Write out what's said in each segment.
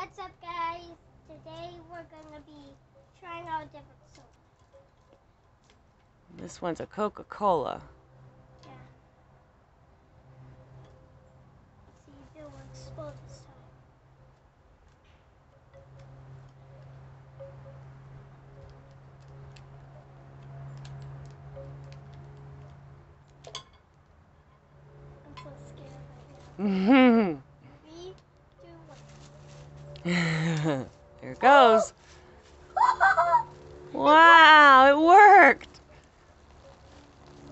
What's up, guys? Today we're gonna be trying out a different soap. This one's a Coca-Cola. Yeah. See if it will explode this time. I'm so scared right now. Three, two, one. there it goes. Wow, it worked.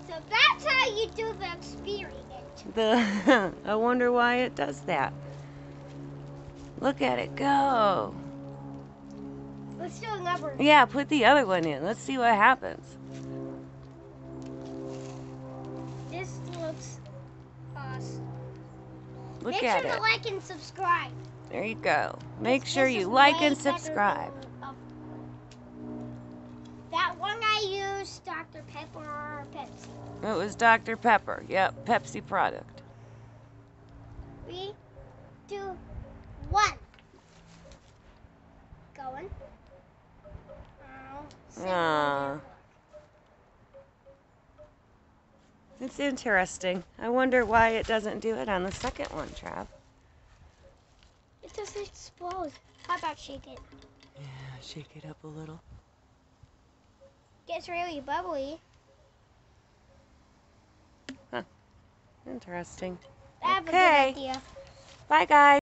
So that's how you do the experiment. The I wonder why it does that. Look at it go. Let's do another. one. Yeah, put the other one in. Let's see what happens. This looks awesome. Look Make at sure it. to like and subscribe. There you go. Make This- sure this you like and subscribe. that one I used, Dr. Pepper or Pepsi. It was Dr. Pepper. Yep, Pepsi product. Three, two, one. Going. Oh, same Aw. one It's interesting. I wonder why it doesn't do it on the second one, Trav. It doesn't explode. How about shake it? Yeah, shake it up a little. Gets really bubbly. Huh. Interesting. I Okay. a good idea. Bye, guys.